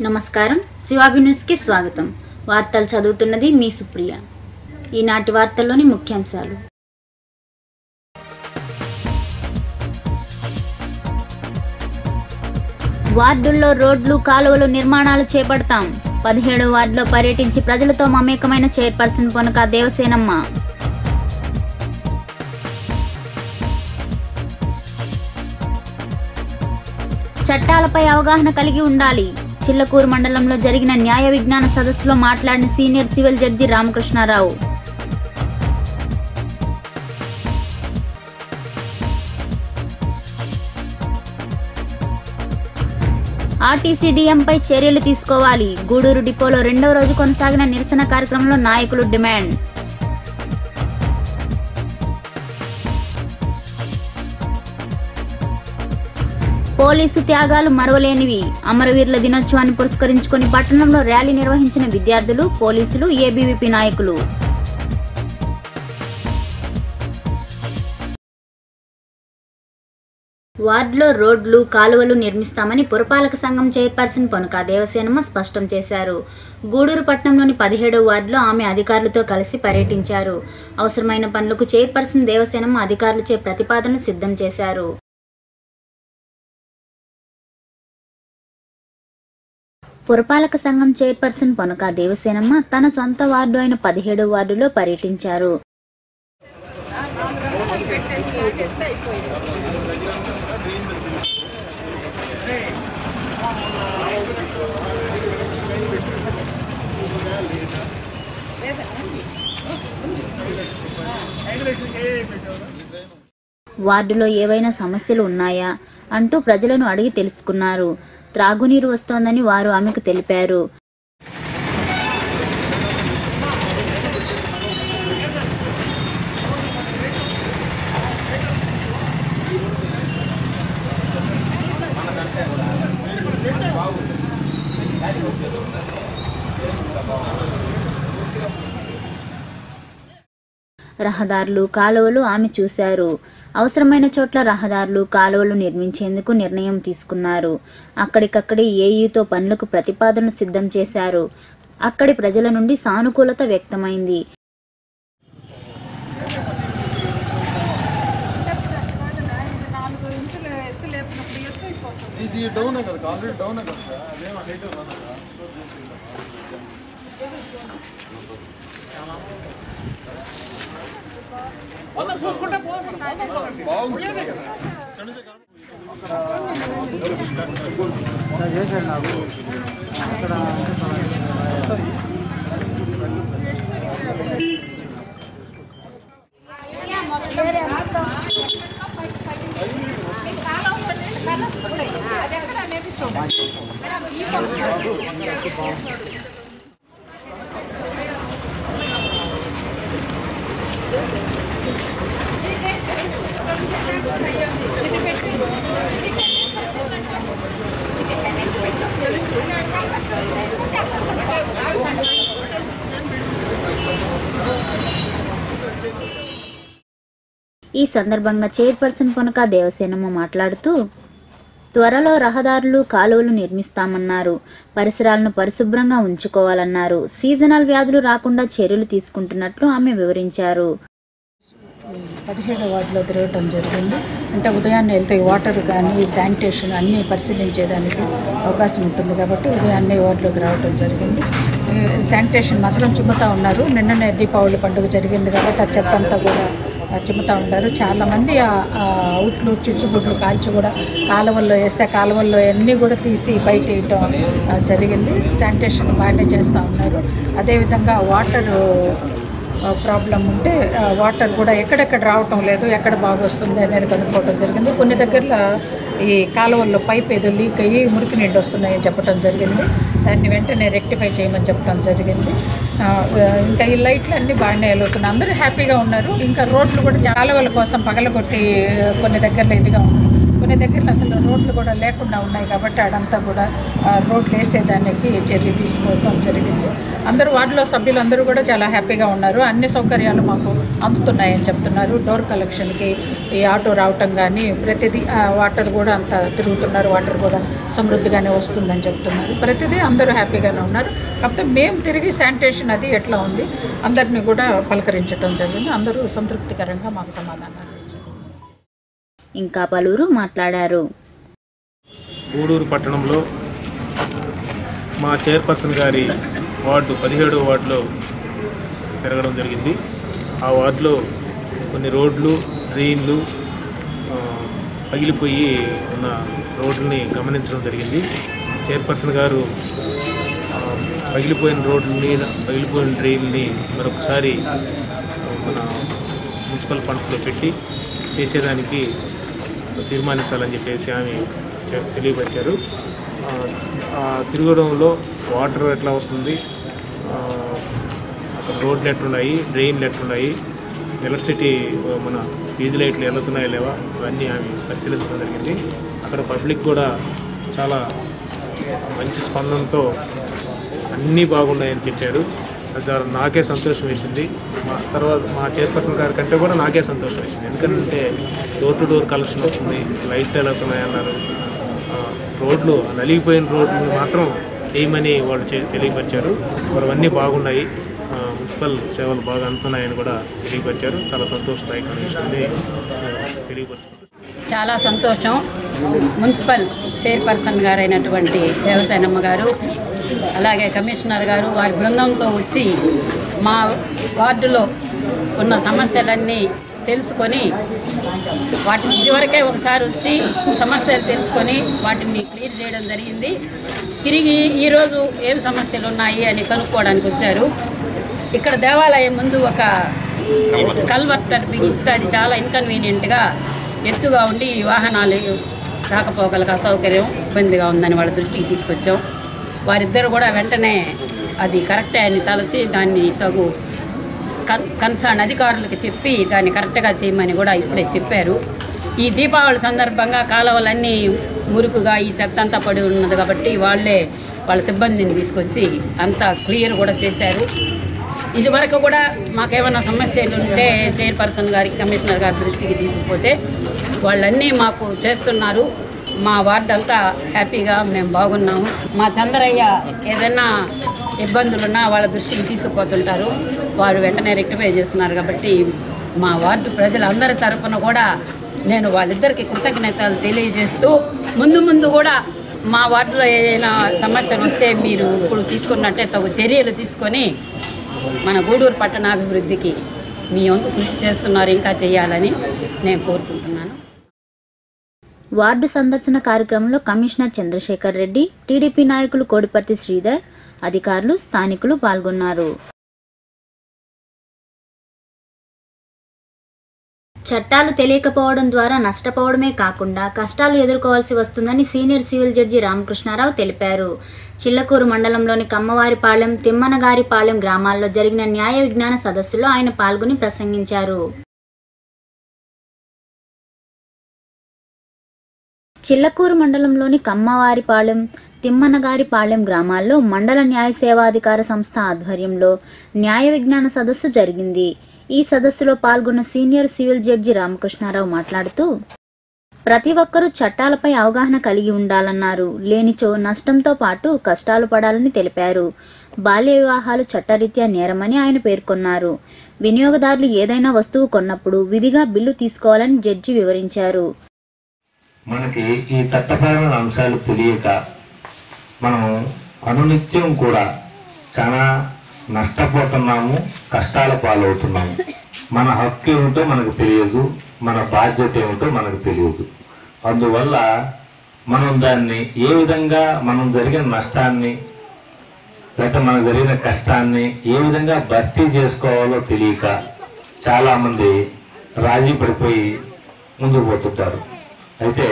నమస్కారం. శివాబి న్యూస్కి స్వాగతం. వార్తలు చదువుతున్నది మీ సుప్రియ. ఈనాటి వార్తల్లోని ముఖ్యాంశాలు. వార్డుల్లో రోడ్లు కాలువలు నిర్మాణాలు చేపడతాం. పదిహేడు వార్డులో పర్యటించి ప్రజలతో మమేకమైన చైర్పర్సన్ పొనక దేవసేనమ్మ. చట్టాలపై అవగాహన కలిగి ఉండాలి. చిల్లకూరు మండలంలో జరిగిన న్యాయ విజ్ఞాన సదస్సులో మాట్లాడిన senior civil judge Ramakrishnarao. RTC డిఎంపై చర్యలు తీసుకోవాలి. గూడూరు డిపోలో రెండవ రోజు కొనసాగిన నిరసన కార్యక్రమంలో నాయకులు డిమాండ్. పోలీసు త్యాగాలు మరవలేనివి. అమరవీరుల దినోత్సవాన్ని పురస్కరించుకొని పట్టణంలో ర్యాలీ నిర్వహించిన విద్యార్థులు పోలీసులు ఏబీవీపీ నాయకులు. వార్డులో రోడ్లు కాలువలు నిర్మిస్తామని పురపాలక సంఘం చైర్పర్సన్ పొనక దేవసేనమ్మ స్పష్టం చేశారు. గూడూరు పట్టణంలోని పదిహేడో వార్డులో ఆమె అధికారులతో కలిసి పర్యటించారు. అవసరమైన పనులకు చైర్పర్సన్ దేవసేనమ్మ అధికారులచే ప్రతిపాదనలు సిద్ధం చేశారు. పురపాలక సంఘం చైర్పర్సన్ పొనక దేవసేనమ్మ తన సొంత వార్డు అయిన పదిహేడు వార్డులో పర్యటించారు. వార్డులో ఏవైనా సమస్యలు ఉన్నాయా అంటూ ప్రజలను అడిగి తెలుసుకున్నారు. త్రాగునీరు వస్తోందని వారు ఆమెకు తెలిపారు. రహదారులు కాలువలు ఆమె చూశారు. అవసరమైన చోట్ల రహదారులు కాలువలు నిర్మించేందుకు నిర్ణయం తీసుకున్నారు. అక్కడికక్కడే ఏఈతో పనులకు ప్రతిపాదనలు సిద్ధం చేశారు. అక్కడి ప్రజల నుండి సానుకూలత వ్యక్తమైంది. ఇది డౌన్ కదా ఆల్రెడీ డౌన్ కదా అదేం హైట్ రాదు కదా బాగుంది సార్. ఇక్కడ నుంచి కనపడుతుంది. ఈ సందర్భంగా చైర్పర్సన్ పొనక దేవసేనమ్మ మాట్లాడుతూ త్వరలో రహదారులు కాలువలు నిర్మిస్తామన్నారు. పరిసరాలను పరిశుభ్రంగా ఉంచుకోవాలన్నారు. సీజనల్ వ్యాధులు రాకుండా చర్యలు తీసుకుంటున్నట్లు ఆమె వివరించారు. పదిహేడో వార్డులో తిరగటం జరిగింది. అంటే ఉదయాన్నే వెళ్తే వాటర్ కానీ శానిటేషన్ అన్నీ పరిశీలించేదానికి అవకాశం ఉంటుంది కాబట్టి ఉదయాన్నే వార్డులోకి రావటం జరిగింది. శానిటేషన్ మాత్రం చిమ్ముతా ఉన్నారు. నిన్ననే దీపావళి పండుగ జరిగింది కాబట్టి ఆ చెత్త అంతా కూడా ఆ, ఉంటారు. చాలామంది అవుట్లు చిచ్చుబుడ్లు కాల్చి కూడా కాలువల్లో వేస్తే కాలువల్లో అన్నీ కూడా తీసి బయట వేయటం జరిగింది. శానిటేషన్ బాగానే చేస్తూ ఉన్నారు. అదేవిధంగా వాటర్ ప్రాబ్లం ఉంటే వాటర్ కూడా ఎక్కడెక్కడ రావటం లేదు ఎక్కడ బాగా వస్తుంది అనేది కనుక్కోవడం జరిగింది. కొన్ని దగ్గరలో ఈ కాలువల్లో పైప్ ఏదో లీక్ అయ్యి మురికి నీళ్ళు వస్తున్నాయని చెప్పడం జరిగింది. దాన్ని వెంటనే రెక్టిఫై చేయమని చెప్పడం జరిగింది. ఇంకా ఈ లైట్లు అన్నీ బాగానే వెలుగుతున్నాయి. అందరూ హ్యాపీగా ఉన్నారు. ఇంకా రోడ్లు కూడా కాలువల కోసం పగలగొట్టి కొన్ని దగ్గరలో ఇదిగా ఉంది కొన్ని దగ్గరలో అసలు రోడ్లు కూడా లేకుండా ఉన్నాయి కాబట్టి ఆడంతా కూడా రోడ్లు వేసేదానికి చర్య తీసుకోవడం జరిగింది. అందరూ వార్డులో సభ్యులందరూ కూడా చాలా హ్యాపీగా ఉన్నారు. అన్ని సౌకర్యాలు మాకు అందుతున్నాయని చెప్తున్నారు. డోర్ కలెక్షన్కి ఈ ఆటో రావటం కానీ ప్రతిదీ వాటర్ కూడా అంత తిరుగుతున్నారు. వాటర్ కూడా సమృద్ధిగానే వస్తుందని చెప్తున్నారు. ప్రతిదీ అందరూ హ్యాపీగానే ఉన్నారు. కాకపోతే మేము తిరిగి శానిటేషన్ అది ఎట్లా ఉంది అందరినీ కూడా పలకరించడం జరిగింది. అందరూ సంతృప్తికరంగా మాకు సమాధానాలు ఇంకా పలువురు మాట్లాడారు. గూడూరు పట్టణంలో మా చైర్పర్సన్ గారి వార్డు పదిహేడవ వార్డులో పెరగడం జరిగింది. ఆ వార్డులో కొన్ని రోడ్లు డ్రైన్లు పగిలిపోయి ఉన్న రోడ్లని గమనించడం జరిగింది. చైర్పర్సన్ గారు పగిలిపోయిన రోడ్లని పగిలిపోయిన డ్రైన్ని మరొకసారి మన మున్సిపల్ ఫండ్స్లో పెట్టి చేసేదానికి తీర్మానించాలని చెప్పేసి ఆమె తెలియపరిచారు. తిరగడంలో వాటర్ ఎట్లా వస్తుంది? అక్కడ రోడ్ లెట్లు రోడ్లు ఎట్లున్నాయి? డ్రైన్లు ఎట్లున్నాయి? ఎలక్ట్రిసిటీ మన వీధి లైట్లు వెళ్తున్నాయా లేవా? ఇవన్నీ ఆమె పరిశీలించడం జరిగింది. అక్కడ పబ్లిక్ కూడా చాలా మంచి స్పందనతో అన్నీ బాగున్నాయని చెప్పారు. అది నాకే సంతోషం వేసింది. మా తర్వాత మా చైర్పర్సన్ గారి కంటే కూడా నాకే సంతోషం వచ్చింది ఎందుకంటే డోర్ టు డోర్ కలెక్షన్ వస్తుంది లైట్లు వెళ్తున్నాయి అన్నారు రోడ్లు నలిగిపోయిన రోడ్లు మాత్రం ఏమని వాళ్ళు చే- తెలియపరిచారు. మరి అన్నీ బాగున్నాయి. మున్సిపల్ సేవలు బాగా అందుతున్నాయని కూడా తెలియపరిచారు. చాలా సంతోషదాయక విషయాన్ని నేను చాలా సంతోషం. మున్సిపల్ చైర్పర్సన్ గారైనటువంటి దేవసేనమ్మ గారు అలాగే కమిషనర్ గారు వారి బృందంతో వచ్చి మా వార్డులో ఉన్న సమస్యలన్నీ తెలుసుకొని వాటిని ఇదివరకే ఒకసారి వచ్చి సమస్యలు తెలుసుకొని వాటిని క్లియర్ చేయడం జరిగింది. తిరిగి ఈరోజు ఏం సమస్యలు ఉన్నాయి అని కనుక్కోవడానికి వచ్చారు. ఇక్కడ దేవాలయం ముందు ఒక కల్వర్టర్ బిగించితే అది చాలా ఇన్కన్వీనియంట్గా ఎత్తుగా ఉండి వాహనాలు రాకపోగలకు అసౌకర్యం ఇబ్బందిగా ఉందని వాళ్ళ దృష్టికి తీసుకొచ్చాం. వారిద్దరు కూడా వెంటనే అది కరెక్టే అని తలచి దాన్ని తగు కన్ కన్సర్న్ అధికారులకు చెప్పి దాన్ని కరెక్ట్గా చేయమని కూడా ఇప్పుడే చెప్పారు. ఈ దీపావళి సందర్భంగా కాలువలన్నీ మురుకుగా ఈ చెత్త అంతా పడి ఉన్నది కాబట్టి వాళ్ళే వాళ్ళ సిబ్బందిని తీసుకొచ్చి అంతా క్లియర్ కూడా చేశారు. ఇదివరకు కూడా మాకేమైనా సమస్యలు ఉంటే చైర్పర్సన్ గారికి కమిషనర్ గారి దృష్టికి తీసుకుపోతే వాళ్ళన్నీ మాకు చేస్తున్నారు. మా వార్డు అంతా హ్యాపీగా మేము బాగున్నాము. మా చంద్రయ్య ఏదైనా ఇబ్బందులున్నా వాళ్ళ దృష్టికి తీసుకుపోతుంటారు. వారు వెంటనే రెక్టిఫై చేస్తున్నారు కాబట్టి మా వార్డు ప్రజలందరి తరఫున కూడా నేను వాళ్ళిద్దరికి కృతజ్ఞతలు తెలియజేస్తూ ముందు ముందు కూడా మా వార్డులో ఏదైనా సమస్యలు వస్తే మీరు ఇప్పుడు తీసుకున్నట్టే తగు చర్యలు తీసుకొని మన గూడూరు పట్టణాభివృద్ధికి మీ వంతు కృషి చేస్తున్నారు ఇంకా చేయాలని నేను కోరుకుంటున్నాను. వార్డు సందర్శన కార్యక్రమంలో కమిషనర్ చంద్రశేఖర్ రెడ్డి టీడీపీ నాయకులు కోడిపర్తి శ్రీధర్ అధికారులు స్థానికులు పాల్గొన్నారు. చట్టాలు తెలియకపోవడం ద్వారా నష్టపోవడమే కాకుండా కష్టాలు ఎదుర్కోవాల్సి వస్తుందని సీనియర్ సివిల్ జడ్జి రామకృష్ణారావు తెలిపారు. చిల్లకూరు మండలంలోని కమ్మవారిపాలెం తిమ్మనగారిపాలెం గ్రామాల్లో జరిగిన న్యాయ విజ్ఞాన సదస్సులో ఆయన పాల్గొని ప్రసంగించారు. చిల్లకూరు మండలంలోని కమ్మవారిపాలెం తిమ్మనగారిపాలెం గ్రామాల్లో మండల న్యాయ సేవాధికార సంస్థ ఆధ్వర్యంలో న్యాయ విజ్ఞాన సదస్సు జరిగింది. ఈ సదస్సులో పాల్గొన్న సీనియర్ సివిల్ జడ్జి రామకృష్ణారావు మాట్లాడుతూ ప్రతి ఒక్కరూ చట్టాలపై అవగాహన కలిగి ఉండాలన్నారు. లేనిచో నష్టంతో పాటు కష్టాలు పడాలని తెలిపారు. బాల్య వివాహాలు చట్టరీత్యా నేరమని ఆయన పేర్కొన్నారు. వినియోగదారులు ఏదైనా వస్తువు కొన్నప్పుడు విధిగా బిల్లు తీసుకోవాలని జడ్జి వివరించారు. మనకి ఈ చట్టపరమైన అంశాలు తెలియక మనం అనునిత్యం కూడా చాలా నష్టపోతున్నాము కష్టాల పాలవుతున్నాము. మన హక్కు ఏమిటో మనకు తెలియదు మన బాధ్యత ఏమిటో మనకు తెలియదు. అందువల్ల మనం దాన్ని ఏ విధంగా మనం జరిగిన నష్టాన్ని లేకపోతే మనకు జరిగిన కష్టాన్ని ఏ విధంగా భర్తీ చేసుకోవాలో తెలియక చాలామంది రాజీ పడిపోయి ముందుకు పోతుంటారు. అయితే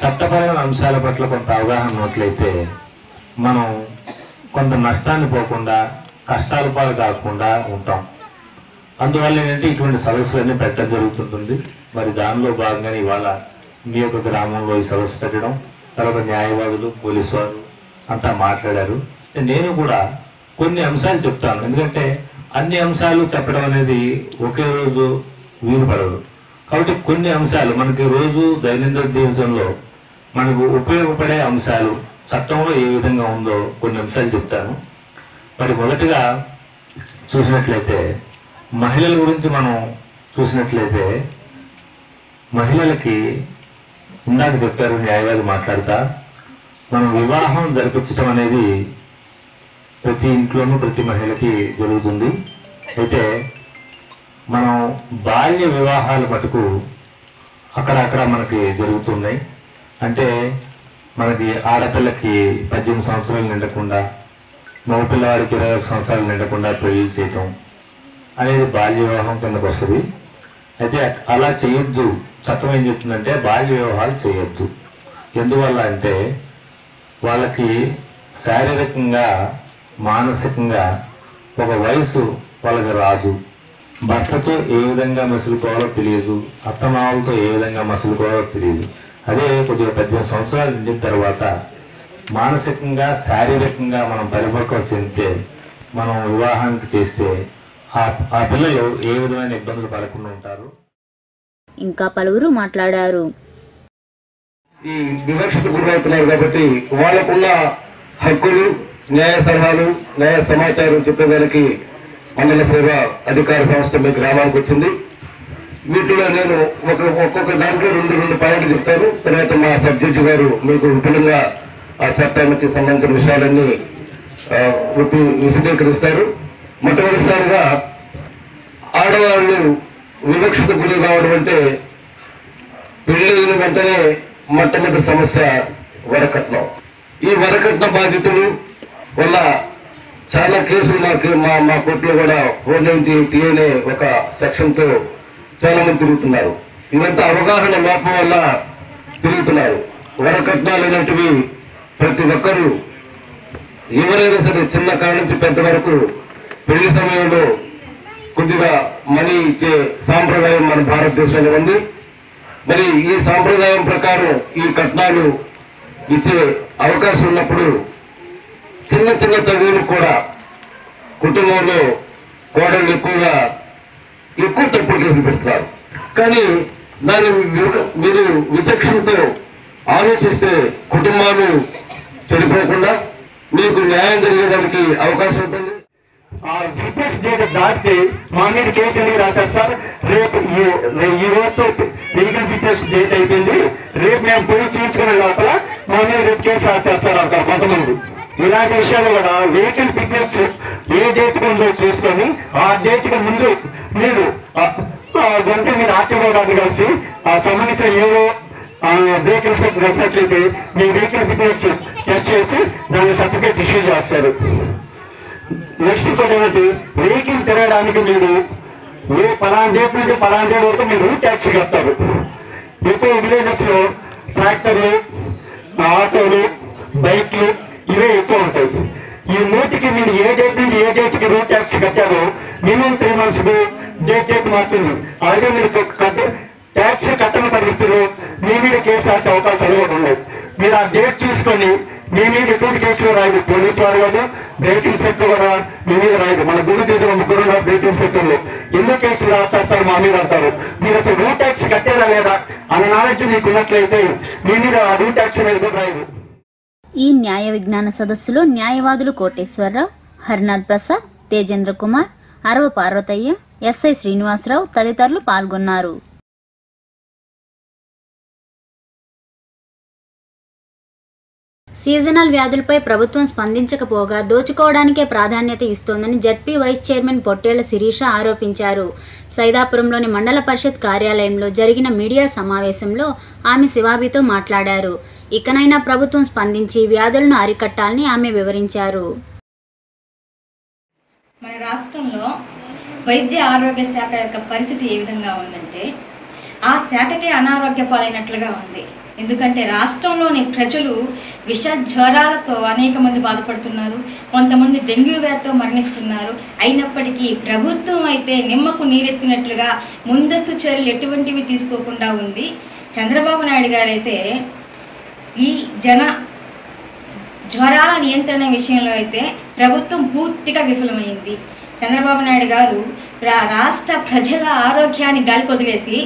చట్టపరమైన అంశాల పట్ల కొంత అవగాహన ఉన్నట్లయితే మనం కొంత నష్టాన్ని పోకుండా కష్టాల పాలు కాకుండా ఉంటాం. అందువల్ల ఏంటంటే ఇటువంటి సదస్సులన్నీ పెట్టడం జరుగుతుంటుంది. మరి దానిలో భాగంగానే ఇవాళ మీ యొక్క గ్రామంలో ఈ సదస్సు పెట్టడం తర్వాత న్యాయవాదులు పోలీసు వారు అంతా మాట్లాడారు. నేను కూడా కొన్ని అంశాలు చెప్తాను. ఎందుకంటే అన్ని అంశాలు చెప్పడం అనేది ఒకే రోజు వీలు పడదు. కాబట్టి కొన్ని అంశాలు మనకి రోజు దైనందిన జీవితంలో మనకు ఉపయోగపడే అంశాలు చట్టంలో ఏ విధంగా ఉందో కొన్ని అంశాలు చెప్తాను. మరి మొదటిగా చూసినట్లయితే మహిళల గురించి మనం చూసినట్లయితే మహిళలకి ఇందాక చెప్పారు న్యాయవాది మాట్లాడతా మనం వివాహం జరిపించడం అనేది ప్రతి ఇంట్లోనూ ప్రతి మహిళకి జరుగుతుంది. అయితే మనం బాల్య వివాహాలు మటుకు అక్కడక్కడ మనకి జరుగుతున్నాయి. అంటే మనకి ఆడపిల్లకి పద్దెనిమిది సంవత్సరాలు నిండకుండా మగపిల్లవాడికి ఇరవై ఒక సంవత్సరాలు నిండకుండా పెళ్ళి చేయటం అనేది బాల్య వివాహం కిందకు వస్తుంది. అయితే అలా చేయొద్దు. చట్టం ఏం చెప్తుందంటే బాల్య వివాహాలు చేయొద్దు. ఎందువల్ల అంటే వాళ్ళకి శారీరకంగా మానసికంగా ఒక వయసు వాళ్ళకి రాదు. భర్తతో ఏ విధంగా మసులుకోవాలో తెలియదు అత్తమావులతో ఏ విధంగా మసులుకోవాలో తెలియదు. అదే కొద్దిగా పద్దెనిమిది సంవత్సరాలు నిండిన తర్వాత మానసికంగా శారీరకంగా మనం పరిపక్వ చెందితే మనం వివాహానికి చేస్తే ఆ ఆ పిల్లలు ఏ విధమైన ఇబ్బందులు పడకుండా ఉంటారు? ఇంకా పలువురు మాట్లాడారు. ఈ వివక్షత గురవుతున్నారు కాబట్టి వాళ్ళకున్న హక్కులు న్యాయ సలహాలు న్యాయ సమాచారం చెప్పేదానికి మండల సేవ అధికార సంస్థ మీ గ్రామానికి వచ్చింది. వీటిలో నేను ఒక ఒక్కొక్క దాంట్లో రెండు రెండు పాయింట్లు చెప్తాను. తర్వాత మా సబ్జెక్టు గారు మీకు విపులంగా ఆ చట్టానికి సంబంధించిన విషయాలన్నీ విశదీకరిస్తారు. మొట్టమొదటిసారిగా ఆడవాళ్ళు వివక్షత గురి కావడం అంటే పెళ్ళైన వెంటనే మొట్టమొదటి సమస్య వరకట్నం. ఈ వరకట్న బాధితులు వల్ల చాలా కేసులు మాకు మా మా కోర్టులో కూడా ఫోర్ నైన్టీ ఎయిట్ అనే ఒక సెక్షన్తో చాలా మంది తిరుగుతున్నారు. ఇదంతా అవగాహన లోపం వల్ల తిరుగుతున్నారు. వరకట్నాలు అనేటివి ప్రతి ఒక్కరూ ఎవరైనా సరే చిన్న కాడ నుంచి పెద్ద వరకు పెళ్ళి సమయంలో కొద్దిగా మనీ ఇచ్చే సాంప్రదాయం మన భారతదేశంలో ఉంది. మరి ఈ సాంప్రదాయం ప్రకారం ఈ కట్నాలు ఇచ్చే అవకాశం ఉన్నప్పుడు చిన్న చిన్న చదువులు కూడా కుటుంబంలో కోడళ్ళు ఎక్కువగా ఎక్కువ తప్పుడు కేసులు పెడతారు కానీ దాన్ని మీరు- మీరు విచక్షణతో ఆలోచిస్తే కుటుంబాలు చెడిపోకుండా మీకు న్యాయం జరిగేదానికి అవకాశం ఉంటుంది. ఆ ఫిట్నెస్ డేట్ దాటితే మా మీద కేసు అనేది రాశారు సార్. రేపు ఈ- రోజు లీగల్ రోజుతో డేట్ అయిపోయింది. రేపు మేము పోయి చూపించుకునే లోపల మా మీద రేపు కేసు రాశారు సార్ అంటారు కొంతమంది. ఇలాంటి విషయాలు కూడా వెహికల్ ఫిట్నెస్ ఏ డేట్ ఉందో చూసుకొని ఆ డేట్కి ముందు మీరు గంట మీరు ఆర్టీఓ గారిని కలిసి ఆ సంబంధించిన ఏవో వెహికల్ ఇన్స్పెక్టర్ కలిసినట్లయితే మీ వెహికల్ ఫిట్నెస్ టెస్ట్ చేసి దాని సర్టిఫికేట్ ఇష్యూ చేస్తారు. నెక్స్ట్ ఇంకోటి ఏంటంటే వెహికల్ తిరగడానికి మీరు ఏ పలానా డేట్ నుండి పలానా డేట్ వరకు మీరు రూట్ ట్యాక్స్ కడతారు. ఎక్కువ విలేజెస్లో ట్రాక్టర్లు ఆటోలు బైక్లు ఇవే ఎక్కువ ఉంటాయి. ఈ నూటికి మీరు ఏ డేట్ నుండి ఏ డేట్కి road tax కట్టారో minimum three months date date మారుతుంది. అలాగే మీరు ట్యాక్స్ కట్టని పరిస్థితులు మీ మీద కేసు రాసే అవకాశాలు కూడా ఉన్నాయి. మీరు ఆ డేట్ చూసుకొని మీ మీద ఎటువంటి కేసులు రాయదు. పోలీసు వారు కాదు బ్రేక్ ఇన్స్పెక్టర్ కూడా మీ మీద రాయదు. మన గుడి తీసుకున్న ముగ్గురు ఉన్నారు బ్రేక్ ఇన్స్పెక్టర్లు ఎందుకు కేసులు రాస్తారు మా మీద అంటారు. మీరు అసలు రూట్ ట్యాక్స్ కట్టారా లేదా అన్న నాలెడ్జ్ మీకు ఉన్నట్లయితే మీ మీద ఆ రూట్ ట్యాక్స్ అనేది రాయదు. ఈ న్యాయ విజ్ఞాన సదస్సులో న్యాయవాదులు కోటేశ్వరరావు హరినాథ్ ప్రసాద్ తేజేంద్ర కుమార్ అరవ పార్వతయ్య ఎస్ఐ శ్రీనివాసరావు తదితరులు పాల్గొన్నారు. సీజనల్ వ్యాధులపై ప్రభుత్వం స్పందించకపోగా దోచుకోవడానికే ప్రాధాన్యత ఇస్తోందని ZP vice chairman Pottella Sirisha ఆరోపించారు. సైదాపురంలోని మండల పరిషత్ కార్యాలయంలో జరిగిన మీడియా సమావేశంలో ఆమె శివాబితో మాట్లాడారు. ఇకనైనా ప్రభుత్వం స్పందించి వ్యాధులను అరికట్టాలని ఆమె వివరించారు. మన రాష్ట్రంలో వైద్య ఆరోగ్య శాఖ యొక్క పరిస్థితి ఏ విధంగా ఉందంటే ఆ శాఖకే అనారోగ్య పాలైనట్లుగా ఉంది. ఎందుకంటే రాష్ట్రంలోని ప్రజలు విష జ్వరాలతో అనేక మంది బాధపడుతున్నారు. కొంతమంది డెంగ్యూ వ్యాధితో మరణిస్తున్నారు. అయినప్పటికీ ప్రభుత్వం అయితే నిమ్మకు నీరెత్తినట్లుగా ముందస్తు చర్యలు ఎటువంటివి తీసుకోకుండా ఉంది. చంద్రబాబు నాయుడు గారైతే ఈ జన జ్వరాల నియంత్రణ విషయంలో అయితే ప్రభుత్వం పూర్తిగా విఫలమైంది. చంద్రబాబు నాయుడు గారు రా- రాష్ట్ర ప్రజల ఆరోగ్యాన్ని గాలి వదిలేసి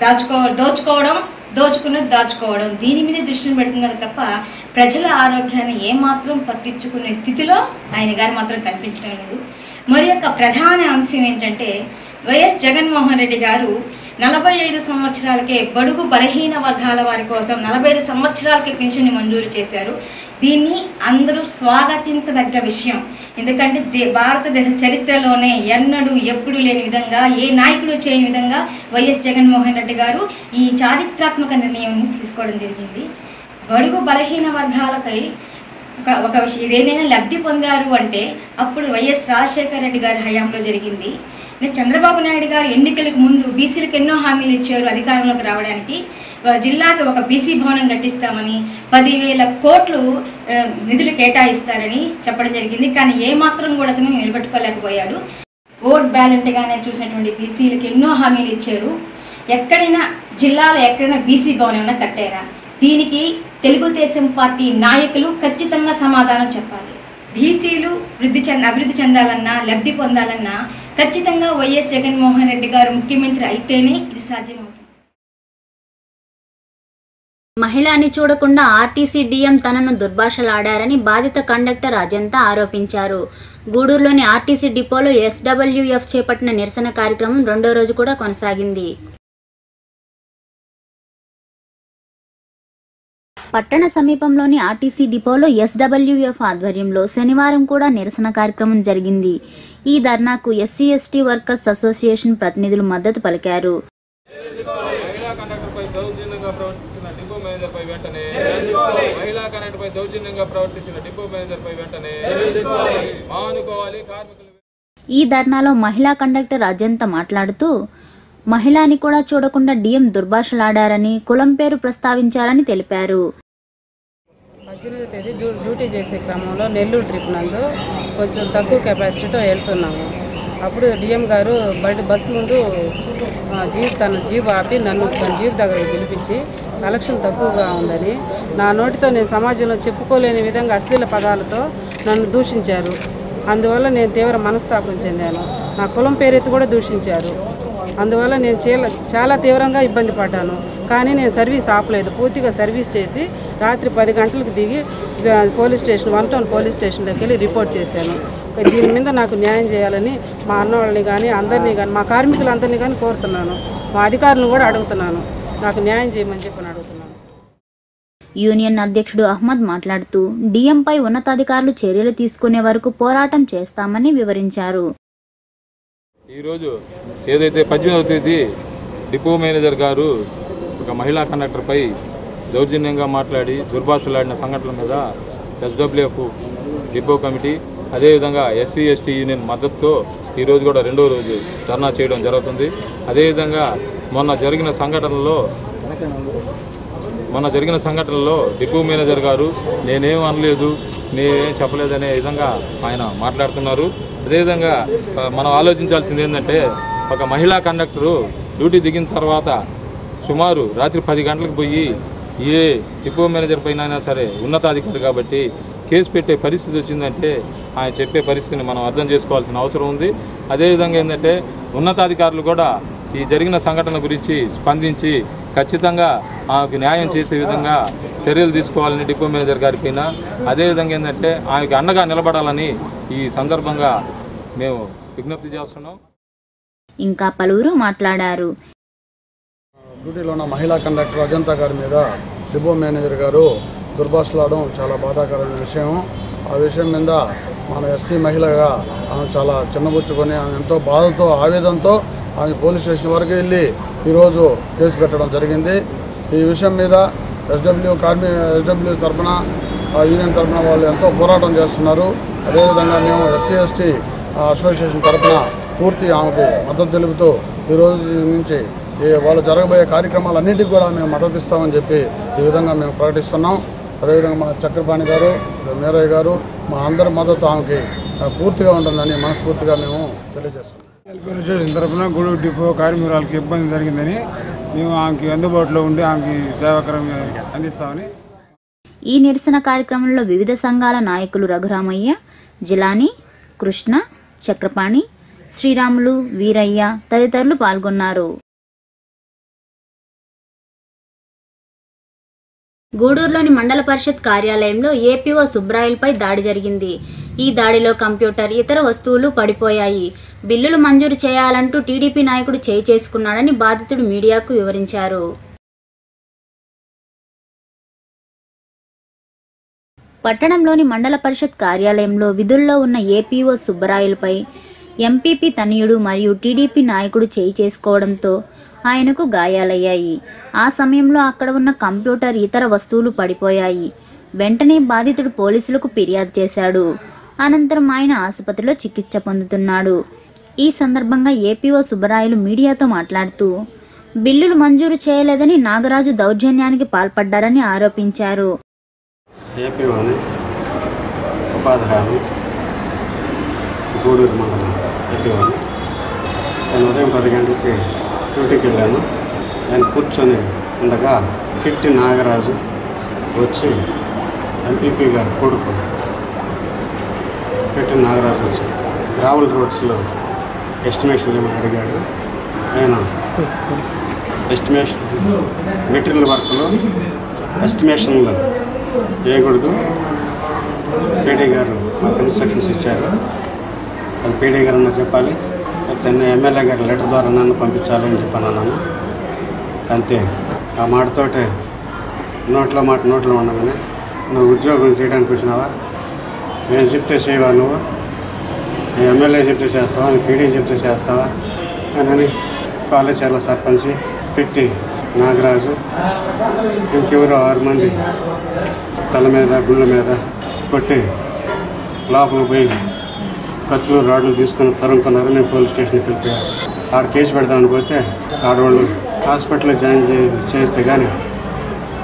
దాచుకో దోచుకోవడం దోచుకున్నది దాచుకోవడం దీని మీద దృష్టిని పెడుతున్నారు తప్ప ప్రజల ఆరోగ్యాన్ని ఏమాత్రం పట్టించుకునే స్థితిలో ఆయన గారు మాత్రం కనిపించడం లేదు. మరి యొక్క ప్రధాన అంశం ఏంటంటే వైఎస్ జగన్మోహన్ రెడ్డి గారు నలభై ఐదు సంవత్సరాలకే బడుగు బలహీన వర్గాల వారి కోసం నలభై ఐదు సంవత్సరాలకి పెన్షన్ మంజూరు చేశారు. దీన్ని అందరూ స్వాగతించదగ్గ విషయం. ఎందుకంటే దే భారతదేశ చరిత్రలోనే ఎన్నడూ ఎప్పుడు లేని విధంగా ఏ నాయకుడు చేయని విధంగా వైఎస్ జగన్మోహన్ రెడ్డి గారు ఈ చారిత్రాత్మక నిర్ణయం తీసుకోవడం జరిగింది. బడుగు బలహీన వర్గాలకై ఒక ఒక విషయం ఇదేదైనా లబ్ధి పొందారు అంటే అప్పుడు వైఎస్ రాజశేఖర రెడ్డి గారి హయాంలో జరిగింది. నెక్స్ట్ చంద్రబాబు నాయుడు గారు ఎన్నికలకు ముందు బీసీలకు ఎన్నో హామీలు ఇచ్చారు అధికారంలోకి రావడానికి. జిల్లాకి ఒక బీసీ భవనం కట్టిస్తామని పదివేల కోట్లు నిధులు కేటాయిస్తారని చెప్పడం జరిగింది. కానీ ఏమాత్రం కూడా అతను నిలబెట్టుకోలేకపోయాడు. ఓట్ బ్యాలెంట్గానే చూసినటువంటి బీసీలకు ఎన్నో హామీలు ఇచ్చారు. ఎక్కడైనా జిల్లాలో ఎక్కడైనా బీసీ భవనం ఏమైనా కట్టారా? దీనికి తెలుగుదేశం పార్టీ నాయకులు ఖచ్చితంగా సమాధానం చెప్పాలి. బీసీలు వృద్ధి చెంద అభివృద్ధి చెందాలన్నా లబ్ధి పొందాలన్నా ఖచ్చితంగా వైఎస్ జగన్మోహన్ రెడ్డి గారు ముఖ్యమంత్రి అయితేనే ఇది సాధ్యమవుతుంది. మహిళని చూడకుండా ఆర్టీసీ డీఎం తనను దుర్భాషలాడారని బాధిత కండక్టర్ అజంతా ఆరోపించారు. గూడూరులోని ఆర్టీసీ డిపోలో ఎస్డబ్ల్యూఎఫ్ చేపట్టిన నిరసన కార్యక్రమం రెండో రోజు కూడా కొనసాగింది. పట్టణ సమీపంలోని ఆర్టీసీ డిపోలో ఎస్డబ్ల్యూఎఫ్ ఆధ్వర్యంలో శనివారం కూడా నిరసన కార్యక్రమం జరిగింది. ఈ ధర్నాకు ఎస్సీ ఎస్టీ వర్కర్స్ అసోసియేషన్ ప్రతినిధులు మద్దతు పలికారు. ఈ ధర్నాలో మహిళా కండక్టర్ అజంత మాట్లాడుతూ మహిళని కూడా చూడకుండా డిఎం దుర్భాషలాడారని కులం పేరు ప్రస్తావించారని తెలిపారు. పద్దెనిమిదో తేదీ డ్యూ- డ్యూటీ చేసే క్రమంలో నెల్లూరు ట్రిప్ నందు కొంచెం తక్కువ కెపాసిటీతో వెళ్తున్నాము. అప్పుడు డిఎం గారు బండి బస్ ముందు జీప్ తన జీప్ ఆపి నన్ను తన జీప్ దగ్గరికి పిలిపించి కలెక్షన్ తక్కువగా ఉందని నా నోటితో నేను సమాజంలో చెప్పుకోలేని విధంగా అశ్లీల పదాలతో నన్ను దూషించారు. అందువల్ల నేను తీవ్ర మనస్తాపం చెందాను. నా కులం పేరెత్తి కూడా దూషించారు. అందువల్ల నేను చాలా చాలా తీవ్రంగా ఇబ్బంది పడ్డాను. కానీ నేను సర్వీస్ ఆపలేదు. పూర్తిగా సర్వీస్ చేసి రాత్రి పది గంటలకు దిగి police station one town police స్టేషన్లోకి వెళ్ళి రిపోర్ట్ చేశాను. దీని మీద నాకు న్యాయం చేయాలని మా అన్నవాళ్ళని కానీ అందరినీ కానీ మా కార్మికులందరినీ కానీ కోరుతున్నాను. మా అధికారులను కూడా అడుగుతున్నాను. నాకు న్యాయం చేయమని చెప్పి అడుగుతున్నాను. యూనియన్ అధ్యక్షుడు అహ్మద్ మాట్లాడుతూ డిఎంపై ఉన్నతాధికారులు చర్యలు తీసుకునే వరకు పోరాటం చేస్తామని వివరించారు. ఈరోజు ఏదైతే పద్దెనిమిదవ తేదీ డిపో మేనేజర్ గారు ఒక మహిళా కండక్టర్పై దౌర్జన్యంగా మాట్లాడి దుర్భాషలాడిన సంఘటనల మీద ఎస్డబ్ల్యూఎఫ్ డిపో కమిటీ అదేవిధంగా ఎస్సీ ఎస్టీ యూనియన్ మద్దతుతో ఈరోజు కూడా రెండో రోజు ధర్నా చేయడం జరుగుతుంది. అదేవిధంగా మొన్న జరిగిన సంఘటనలో మొన్న జరిగిన సంఘటనలో డిపో మేనేజర్ గారు నేనేం అనలేదు నేనేం చెప్పలేదనే విధంగా ఆయన మాట్లాడుతున్నారు. అదేవిధంగా మనం ఆలోచించాల్సింది ఏంటంటే ఒక మహిళా కండక్టరు డ్యూటీ దిగిన తర్వాత సుమారు రాత్రి పది గంటలకు పోయి ఏ డిపో మేనేజర్ పైన అయినా సరే ఉన్నతాధికారి కాబట్టి కేసు పెట్టే పరిస్థితి వచ్చిందంటే ఆయన చెప్పే పరిస్థితిని మనం అర్థం చేసుకోవాల్సిన అవసరం ఉంది. అదేవిధంగా ఏంటంటే ఉన్నతాధికారులు కూడా ఈ జరిగిన సంఘటన గురించి స్పందించి ఖచ్చితంగా ఆమెకు న్యాయం చేసే విధంగా చర్యలు తీసుకోవాలని డిపో మేనేజర్ గారి పైన. అదేవిధంగా ఏంటంటే ఆమెకు అండగా నిలబడాలని ఈ సందర్భంగా మేము విజ్ఞప్తి చేస్తున్నాం. ఇంకా పలువురు మాట్లాడారు. డ్యూటీలో ఉన్న మహిళా కండక్టర్ అజంతా గారి మీద సిబో మేనేజర్ గారు దుర్భాషలాడడం చాలా బాధాకరమైన విషయం. ఆ విషయం మీద మన ఎస్సీ మహిళగా ఆమె చాలా చిన్నబుచ్చుకొని ఆమె ఎంతో బాధతో ఆవేదంతో ఆమె పోలీస్ స్టేషన్ వరకు వెళ్ళి ఈరోజు కేసు పెట్టడం జరిగింది. ఈ విషయం మీద ఎస్డబ్ల్యూ కార్మి ఎస్డబ్ల్యూ తరఫున యూనియన్ తరఫున వాళ్ళు ఎంతో పోరాటం చేస్తున్నారు. అదేవిధంగా మేము ఎస్సీ ఎస్టీ అసోసియేషన్ తరఫున పూర్తి ఆమెకి మద్దతు తెలుపుతూ ఈ రోజు నుంచి వాళ్ళు జరగబోయే కార్యక్రమాలన్నింటికి కూడా మేము మద్దతు ఇస్తామని చెప్పి ఈ విధంగా మేము ప్రకటిస్తున్నాం. అదేవిధంగా మా చక్రపాణి గారు మీరయ్య గారు మా అందరి మద్దతు ఆమెకి పూర్తిగా ఉంటుందని మనస్ఫూర్తిగా మేము తెలియజేస్తున్నాం. అసోసియేషన్ తరఫున గూడూరు డిపో కార్మికురాలకు ఇబ్బంది జరిగిందని మేము ఆమెకి అందుబాటులో ఉండి ఆమెకి సేవాకరం అందిస్తామని ఈ నిరసన కార్యక్రమంలో వివిధ సంఘాల నాయకులు రఘురామయ్య జిలాని కృష్ణ చక్రపాణి శ్రీరాములు వీరయ్య తదితరులు పాల్గొన్నారు. గూడూరులోని మండల పరిషత్ కార్యాలయంలో ఏపీఓ సుబ్రాయిల్పై దాడి జరిగింది. ఈ దాడిలో కంప్యూటర్ ఇతర వస్తువులు పడిపోయాయి. బిల్లులు మంజూరు చేయాలంటూ టీడీపీ నాయకుడు చేయి చేసుకున్నాడని బాధితుడు మీడియాకు వివరించారు. పట్టణంలోని మండల పరిషత్ కార్యాలయంలో విధుల్లో ఉన్న ఏపీఓ సుబ్బరాయులపై ఎంపీపీ తనయుడు మరియు టీడీపీ నాయకుడు చేయి చేసుకోవడంతో ఆయనకు గాయాలయ్యాయి. ఆ సమయంలో అక్కడ ఉన్న కంప్యూటర్ ఇతర వస్తువులు పడిపోయాయి. వెంటనే బాధితుడు పోలీసులకు ఫిర్యాదు చేశాడు. అనంతరం ఆయన ఆసుపత్రిలో చికిత్స పొందుతున్నాడు. ఈ సందర్భంగా ఏపీఓ సుబ్బరాయలు మీడియాతో మాట్లాడుతూ బిల్లులు మంజూరు చేయలేదని నాగరాజు దౌర్జన్యానికి పాల్పడ్డారని ఆరోపించారు. ఏపీఓని ఉపాధి హామీ గూడూరు మండలం ఏపీఓని ఉదయం పది గంటలకి డ్యూటీకి వెళ్ళాను. నేను కూర్చొని ఉండగా కిట్టి నాగరాజు వచ్చి ఎంపీపీ గారు కొడుకు కిట్టి నాగరాజు వచ్చి గ్రావెల్ రోడ్స్లో ఎస్టిమేషన్ ఏమని అడిగాడు. ఆయన ఎస్టిమేషన్ మెటీరియల్ వర్క్లో ఎస్టిమేషన్లో చేయకూడదు. పీడీ గారు కన్స్ట్రక్షన్స్ ఇచ్చారు. అది పీడీ గారు అన్న చెప్పాలి. తన ఎమ్మెల్యే గారి లెటర్ ద్వారా నన్ను పంపించాలని చెప్పాను అన్నాను. అంతే. ఆ మాటతోటే నోట్లో మాట నోట్లో ఉండగానే నువ్వు ఉద్యోగం చేయడానికి వచ్చినావా? నేను చెప్తే చేయవా నువ్వు? నేను ఎమ్మెల్యే చెప్తే చేస్తావా? నీ పీడీ చెప్తే చేస్తావా? అని కాలేజీల సర్పంచ్ పెట్టి నాగరాజు ఇంకెవరో ఆరు మంది తల మీద గుళ్ళ మీద కొట్టి లోపల పోయి ఖర్చులు రాడ్లు తీసుకొని తరుముకున్నారు నేను పోలీస్ స్టేషన్కి వెళ్ళిపోయాను ఆడ కేసు పెడతామని పోతే ఆడవాళ్ళు హాస్పిటల్లో జాయిన్ చే చేస్తే కానీ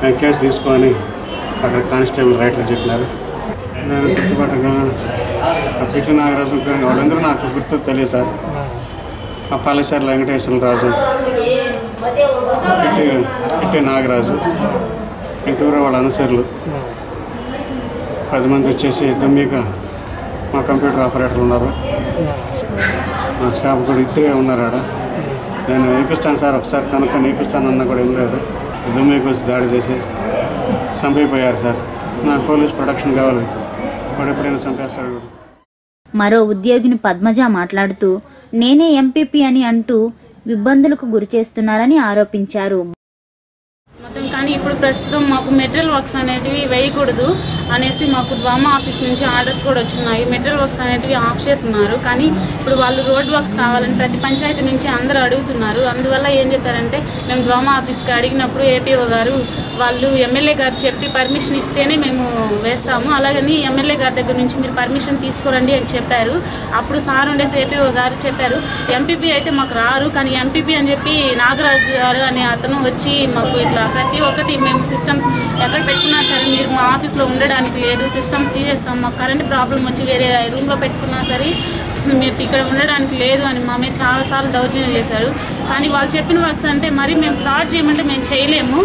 మేము కేసు తీసుకొని అక్కడ కానిస్టేబుల్ రైటర్ చెప్పినారు. నేను గుర్తుపట్టగా ఆ నాగరాజు వాళ్ళందరూ నాకు గుర్తు తెలియదు సార్. ఆ పల్లెచర్ల వెంకటేశ్వర రాజు పిట్టి పిట్టి నాగరాజు ఇంకెవరో వాళ్ళ అనుసరులు పది మంది వచ్చేసి గమ్మిగా మా కంప్యూటర్ ఆపరేటర్లు ఉన్నారు. మా షాప్ కూడా ఇద్దరే ఉన్నారు ఆడ. నేను వేపిస్తాను సార్ ఒకసారి కనుక్కొని వేపిస్తానన్నా కూడా ఏం లేదు. గమ్మికి వచ్చి దాడి చేసి చంపైపోయారు సార్. నా పోలీస్ ప్రొటెక్షన్ కావాలి. ఎప్పుడైనా చంపేస్తాడు మరో ఉద్యోగిని పద్మజ మాట్లాడుతూ నేనే ఎంపీపీ అని అంటూ ఇబ్బందులకు గురి చేస్తున్నారని ఆరోపించారు. మొత్తం కానీ ఇప్పుడు ప్రస్తుతం మాకు మెటీరియల్ వర్క్స్ అనేటివి వేయకూడదు. అనేసి మాకు డ్వామా ఆఫీస్ నుంచి ఆర్డర్స్ కూడా వచ్చినాయి. మెటీరియల్ వర్క్స్ అనేటివి ఆఫ్ చేస్తున్నారు. కానీ ఇప్పుడు వాళ్ళు రోడ్ వర్క్స్ కావాలని ప్రతి పంచాయతీ నుంచి అందరూ అడుగుతున్నారు. అందువల్ల ఏం చెప్పారంటే మేము డ్వామా ఆఫీస్కి అడిగినప్పుడు ఏపీఓ గారు వాళ్ళు ఎమ్మెల్యే గారు చెప్పి పర్మిషన్ ఇస్తేనే మేము వేస్తాము. అలాగని ఎమ్మెల్యే గారి దగ్గర నుంచి మీరు పర్మిషన్ తీసుకోరండి అని చెప్పారు. అప్పుడు సార్ ఉండేసి ఏపీఓ గారు చెప్పారు ఎంపీపీ అయితే మాకు రారు కానీ ఎంపీపీ అని చెప్పి నాగరాజు గారు అనే అతను వచ్చి మాకు ఇట్లా ప్రతి ఒక్కటి మేము సిస్టమ్స్ ఎక్కడ పెట్టుకున్నా సరే మీరు మా ఆఫీస్లో ఉండడానికి లేదు. సిస్టమ్స్ తీసేస్తాం. మాకు కరెంట్ ప్రాబ్లం వచ్చి వేరే రూమ్లో పెట్టుకున్నా సరే మీరు ఇక్కడ ఉండడానికి లేదు అని మా మీద చాలాసార్లు దౌర్జన్యం చేశారు. కానీ వాళ్ళు చెప్పిన వర్క్స్ అంటే మరి మేము ఫ్రాడ్ చేయమంటే మేము చేయలేము.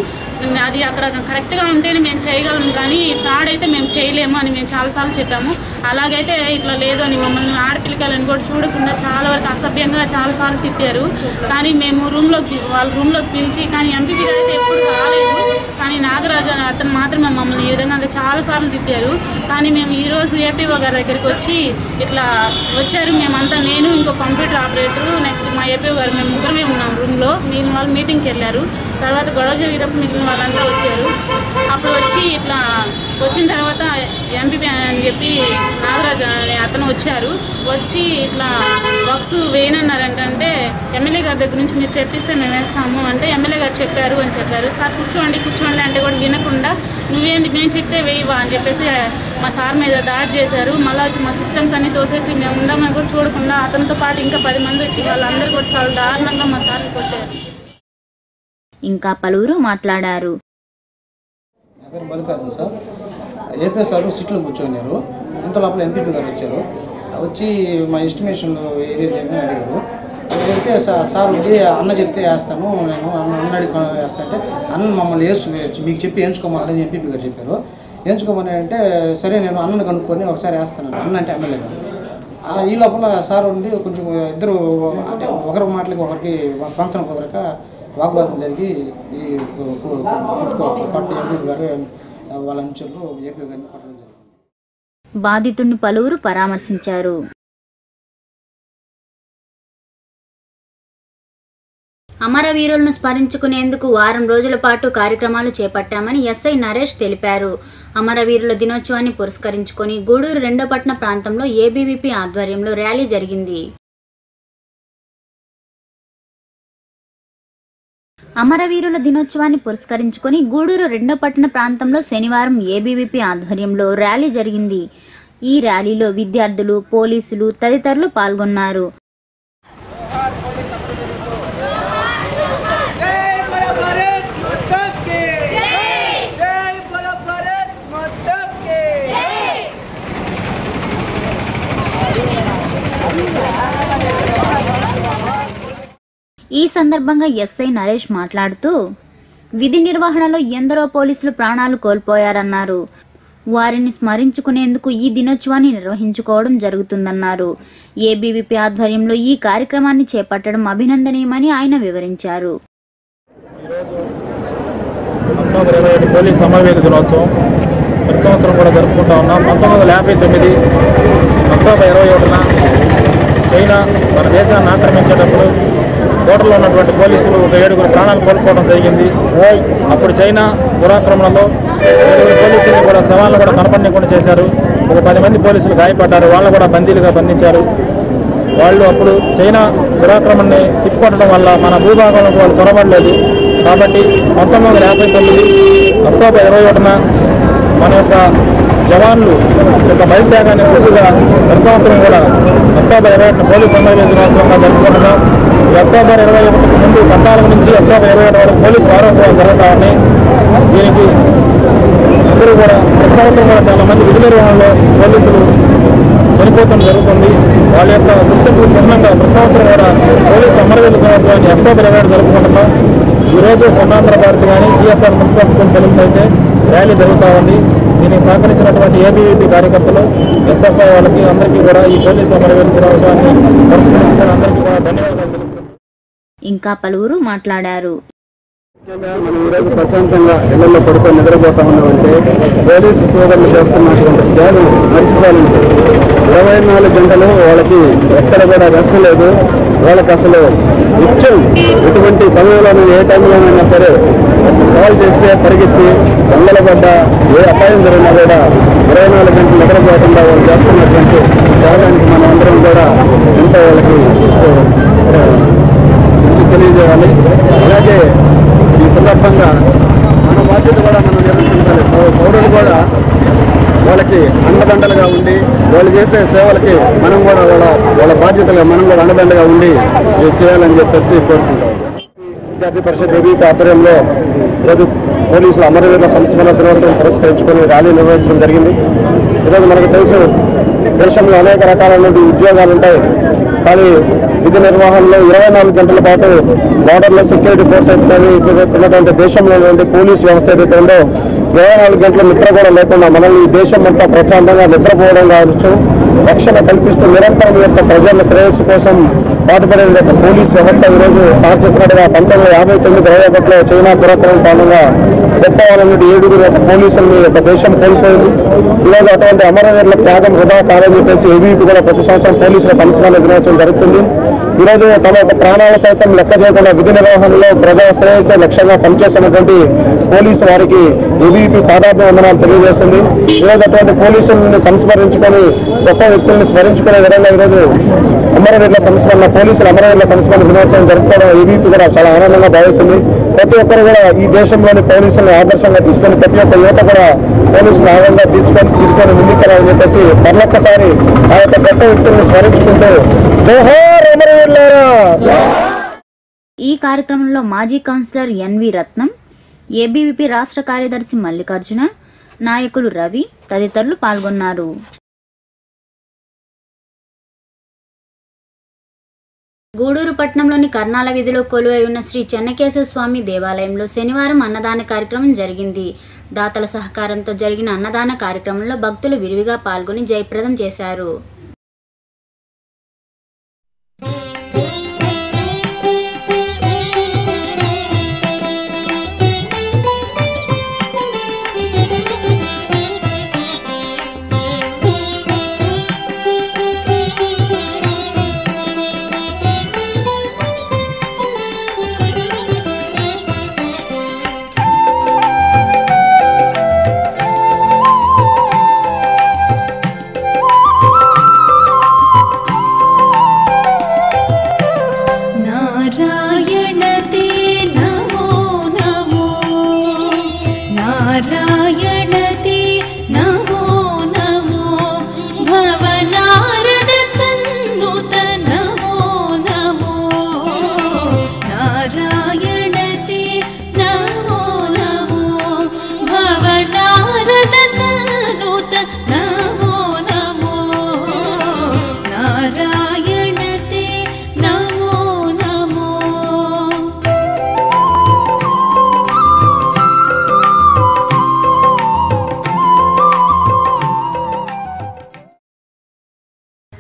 అది అక్కడ కరెక్ట్గా ఉంటేనే మేము చేయగలం కానీ ఫ్రాడ్ అయితే మేము చేయలేము అని మేము చాలాసార్లు చెప్పాము. అలాగైతే ఇట్లా లేదు అని మమ్మల్ని ఆడపిల్లకాయలని కూడా చూడకుండా చాలా వరకు అసభ్యంగా చాలాసార్లు తిట్టారు. కానీ మేము రూమ్లోకి వాళ్ళ రూమ్లోకి పిలిచి కానీ ఎంపీపీ అయితే ఎప్పుడు రాలేదు. కానీ నాగరాజు అని అతను మాత్రమే మమ్మల్ని ఈ విధంగా అంటే చాలాసార్లు తిట్టారు. కానీ మేము ఈరోజు ఏపీఓ గారి దగ్గరికి వచ్చి ఇట్లా వచ్చారు. మేమంతా నేను ఇంకో కంప్యూటర్ ఆపరేటరు నెక్స్ట్ మా ఏపీఓ గారు మేము ముగ్గురమే ఉన్నాం రూమ్లో. మిగిలిన వాళ్ళు మీటింగ్కి వెళ్ళారు. తర్వాత గొడవ జరిగేటప్పుడు మిగిలిన వాళ్ళంతా వచ్చారు. అప్పుడు వచ్చి ఇట్లా వచ్చిన తర్వాత ఎంపీపీ అని చెప్పి నాగరాజు అనే అతను వచ్చారు. వచ్చి ఇట్లా వర్క్స్ వేయనన్నారంటే ఎమ్మెల్యే గారి దగ్గర నుంచి మీరు చెప్పిస్తే మేము వేస్తాము అంటే ఎమ్మెల్యే గారు చెప్పారు అని చెప్పారు. సార్ కూర్చోండి కూర్చోండి అంటే కూడా వినకుండా నువ్వేంది మేము చెప్తే వేయవా అని చెప్పేసి మా సార్ మీద దాడి చేశారు. మళ్ళీ వచ్చి మా సిస్టమ్స్ అన్ని తోసేసి మేము ఉందామని కూడా చూడకుండా అతనితో పాటు ఇంకా పది మంది వచ్చి వాళ్ళందరూ కూడా చాలా దారుణంగా మా సార్ని కొట్టారు. ఇంకా పలువురు మాట్లాడారు. సార్. ఏపీ సార్ సీట్లో కూర్చొన్నారు. ఇంత లోపల ఎంపీపీ గారు వచ్చారు. వచ్చి మా ఎస్టిమేషన్లో ఏరియా అడిగారు. అయితే సార్ ఉండి అన్న చెప్తే వేస్తాను నేను. అన్న అన్నడి వేస్తా అంటే అన్న మమ్మల్ని వేసు మీకు చెప్పి ఎంచుకోమని ఎంపీపీ గారు చెప్పారు. ఎంచుకోమని అంటే సరే నేను అన్నను కనుక్కొని ఒకసారి వేస్తాను అన్న అంటే ఎమ్మెల్యే గారు. ఈ లోపల సార్ ఉండి కొంచెం ఇద్దరు అంటే ఒకరి మాటలకి ఒకరికి పంచన కుదరక వాగ్వాదం జరిగి ఈ కొట్టి ఎంపీ గారు వాళ్ళ అంచుల్లో ఏపీ గారిని కొట్టడం జరిగింది. బాధితుడిని పలువురు పరామర్శించారు. అమరవీరులను స్మరించుకునేందుకు వారం రోజుల పాటు కార్యక్రమాలు చేపట్టామని ఎస్ఐ నరేష్ తెలిపారు. అమరవీరుల దినోత్సవాన్ని పురస్కరించుకొని గూడూరు రెండో పట్టణ ప్రాంతంలో ఏబీవీపీ ఆధ్వర్యంలో ర్యాలీ జరిగింది. అమరవీరుల దినోత్సవాన్ని పురస్కరించుకొని గూడూరు రెండో పట్టణ ప్రాంతంలో శనివారం ఏబీవీపీ ఆధ్వర్యంలో ర్యాలీ జరిగింది. ఈ ర్యాలీలో విద్యార్థులు పోలీసులు తదితరులు పాల్గొన్నారు. ఈ సందర్భంగా ఎస్ఐ నరేష్ మాట్లాడుతూ విధి నిర్వహణలో ఎందరో పోలీసులు ప్రాణాలు కోల్పోయారన్నారు. వారిని స్మరించుకునేందుకు ఈ దినోత్సవాన్ని నిర్వహించుకోవడం జరుగుతుందన్నారు. ఏబీవీపీ ఆధ్వర్యంలో ఈ కార్యక్రమాన్ని చేపట్టడం అభినందనీయమని ఆయన వివరించారు. అక్టోబర్ ఇరవై ఒకటి పోలీస్ సమావేశ దినోత్సవం. ప్రతి సంవత్సరం కూడా జరుపుకుంటా ఉన్నాం. పంతొమ్మిది వందల యాభై తొమ్మిది అక్టోబర్ ఇరవై ఒకటిన చైనా మన దేశాన్ని ఆక్రమించేటప్పుడు బోర్డర్లో ఉన్నటువంటి పోలీసులు ఒక ఏడుగురు ప్రాణాలు కోల్పోవడం జరిగింది. అప్పుడు చైనా పురాక్రమణలో ఏడుగురు పోలీసులు కూడా శవాలను కూడా కనపడకుండా చేశారు. ఒక పది మంది పోలీసులు గాయపడ్డారు. వాళ్ళని కూడా బందీలుగా బంధించారు. వాళ్ళు అప్పుడు చైనా దురాక్రమణని తిప్పుకొట్టడం వల్ల మన భూభాగంలోకి వాళ్ళు చొరబడలేదు. కాబట్టి పంతొమ్మిది వందల యాభై తొమ్మిది అక్టోబర్ ఇరవై ఒకటిన మన యొక్క జవాన్లు యొక్క బలిత్యాగాన్ని గుర్తుగా ప్రతి సంవత్సరం కూడా అక్టోబర్ ఇరవై ఒకటిన పోలీస్ సమన్వయ దినోత్సవంగా జరుపుకుంటున్నాం. అక్టోబర్ ఇరవై ఒకటికి ముందు పద్నాలుగు నుంచి అక్టోబర్ ఇరవై ఒకటి వరకు పోలీస్ వారోత్సవాలు జరుగుతా ఉన్నాయి దీనికి అందరూ కూడా ప్రతి సంవత్సరం కూడా చాలా మంది విధి నిర్వహణలో పోలీసులు చనిపోవడం జరుగుతుంది. వాళ్ళ యొక్క గుర్తింపు చిహ్నంగా ప్రతి సంవత్సరం కూడా పోలీసు అమరవీరుల దినోత్సవాన్ని అక్టోబర్ ఇరవై ఏడు జరుపుకుంటున్నాం. ఈరోజు స్వర్ణాంధ్ర భారతి కానీ టీఎస్ఆర్ మున్సిపల్ స్కూల్ తెలుగులో అయితే ర్యాలీ జరుగుతూ ఉంది. దీనికి సహకరించినటువంటి ఏబీవీపీ కార్యకర్తలు ఎస్ఎఫ్ఐ వాళ్ళకి అందరికీ కూడా ఈ పోలీసు అమరవీరుల దినోత్సవాన్ని పురస్కరించుకుని అందరికీ కూడా ధన్యవాదాలు. ఇంకా పలువురు మాట్లాడారు. మనం ఈరోజు ప్రశాంతంగా ఇళ్ళలో పడుకొని నిద్రపోతా ఉన్నామంటే పోలీసు సోదరులు చేస్తున్నటువంటి త్యాగం మర్చిపోవాలంటే ఇరవై నాలుగు గంటలు వాళ్ళకి ఎక్కడ కూడా రెస్ట్ లేదు. వాళ్ళకి అసలు నిత్యం ఎటువంటి సమయంలో ఏ టైంలోనైనా సరే కాల్ చేస్తే పరిగెత్తి దొంగల పడ్డ ఏ అపాయం జరిగినా కూడా ఇరవై నాలుగు గంటలు నిద్రపోకుండా వాళ్ళు చేస్తున్నటువంటి త్యాగానికి మనం అందరం కూడా ఎంతో వాళ్ళకి తెలియజేయాలి. అలాగే ఈ సందర్భంగా మన బాధ్యత కూడా మనం నిర్వహించాలి పౌరులు కూడా వాళ్ళకి అండదండలుగా ఉండి వాళ్ళు చేసే సేవలకి మనం కూడా వాళ్ళ వాళ్ళ బాధ్యతగా మనం కూడా అండదండగా ఉండి చేయాలని చెప్పేసి కోరుకుంటాం విద్యార్థి పరిషత్ ఏబీపీ ఆధ్వర్యంలో ఈరోజు పోలీసులు అమరవీరుల సంస్మరణ దినోత్సవం పురస్కరించుకొని ర్యాలీ నిర్వహించడం జరిగింది. ఈరోజు మనకు తెలుసు దేశంలో అనేక రకాలైనటువంటి ఉద్యోగాలు ఉంటాయి. కానీ విధి నిర్వహణలో ఇరవై నాలుగు గంటల పాటు బార్డర్లో సెక్యూరిటీ ఫోర్స్ అయితే ఇప్పుడు ఉన్నటువంటి దేశంలో పోలీస్ వ్యవస్థ ఏదైతే ఉందో ఇరవై నాలుగు గంటల నిద్ర కూడా లేకుండా మనల్ని ఈ దేశం అంతా ప్రశాంతంగా నిద్రపోవడం కావచ్చు. రక్షణ కల్పిస్తూ నిరంతరం యొక్క ప్రజల శ్రేయస్సు కోసం పాటుపడే యొక్క పోలీస్ వ్యవస్థ ఈరోజు సార్ చెప్పినట్టుగా పంతొమ్మిది యాభై తొమ్మిది ఇరవై ఒకటిలో చైనా దురాక్రమం కారణంగా గొప్ప నుండి ఏడుగురు యొక్క పోలీసుల్ని యొక్క దేశం కోల్పోయింది. ఈరోజు అటువంటి అమరవీరుల త్యాగం వృధా కాదని చెప్పేసి ఏబీపీ కూడా ప్రతి సంవత్సరం పోలీసుల సంస్మరణ దినోత్సవం జరుగుతుంది. ఈరోజు తమ యొక్క ప్రాణాల సైతం లెక్క చేయకుండా విధి నిర్వహణలో ప్రజా శ్రేయస్సు లక్ష్యంగా పనిచేస్తున్నటువంటి పోలీసు వారికి ఏబీపీ పాదార్థ వందనాలు తెలియజేస్తుంది. ఈరోజు అటువంటి పోలీసులను సంస్మరించుకొని గొప్ప వ్యక్తులను స్మరించుకునే విధంగా ఈరోజు అమరవీరుల సంస్మరణ పోలీసులు అమరవీరుల సంస్మరణ దినోత్సవం జరుపుకోవడం ఏబీపీ కూడా చాలా ఆనందంగా భావిస్తుంది. ప్రతి ఒక్కరు కూడా ఈ దేశంలోని పోలీసులను ఆదర్శంగా తీసుకొని ప్రతి ఒక్క యువత కూడా పోలీసులు ఆనందంగా తీసుకొని తీసుకొని ముందుకెళ్ళాలని చెప్పేసి మరొక్కసారి ఆ యొక్క గొప్ప వ్యక్తులను స్మరించుకుంటూ జోహార్ అమరవీరులారా! ఈ కార్యక్రమంలో మాజీ కౌన్సిలర్ ఎన్వి రత్నం ఏబీవీపీ రాష్ట్ర కార్యదర్శి మల్లికార్జున నాయకులు రవి తదితరులు పాల్గొన్నారు. గూడూరు పట్టణంలోని కర్ణాల వీధిలో కొలువై ఉన్న శ్రీ చెన్నకేశ్వర స్వామి దేవాలయంలో శనివారం అన్నదాన కార్యక్రమం జరిగింది. దాతల సహకారంతో జరిగిన అన్నదాన కార్యక్రమంలో భక్తులు విరివిగా పాల్గొని జయప్రదం చేశారు.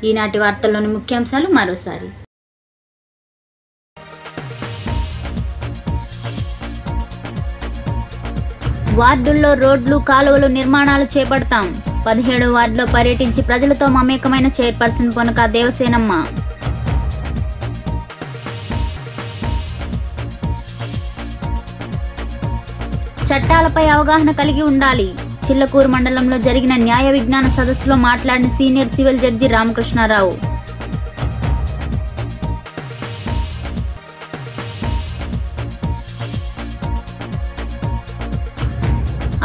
ఈనాటి వార్తల్లోని ముఖ్యాంశాలు మరోసారి. వార్డుల్లో రోడ్లు కాలువలు నిర్మాణాలు చేపడతాం. పదిహేడు వార్డులో పర్యటించి ప్రజలతో మమేకమైన చైర్పర్సన్ పొనక దేవసేనమ్మ. చట్టాలపై అవగాహన కలిగి ఉండాలి. చిల్లకూరు మండలంలో జరిగిన న్యాయ విజ్ఞాన సదస్సులో మాట్లాడిన senior civil judge Ramakrishnarao.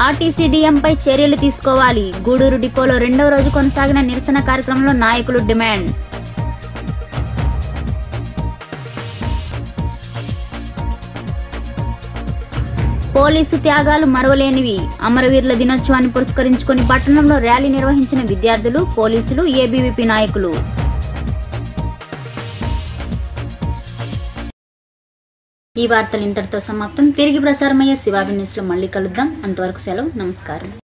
RTC డిఎంపై చర్యలు తీసుకోవాలి. గూడూరు డిపోలో రెండవ రోజు కొనసాగిన నిరసన కార్యక్రమంలో నాయకులు డిమాండ్. పోలీసు త్యాగాలు మరవలేనివి. అమరవీరుల దినోత్సవాన్ని పురస్కరించుకొని పట్టణంలో ర్యాలీ నిర్వహించిన విద్యార్థులు పోలీసులు ఏబీవీపీ నాయకులు. ఈ వార్తలు ఇంతటితో సమాప్తం. తిరిగి ప్రసారమయ్యే శివాబి న్యూస్లో మళ్ళీ కలుద్దాం. అంతవరకు సెలవు. నమస్కారం.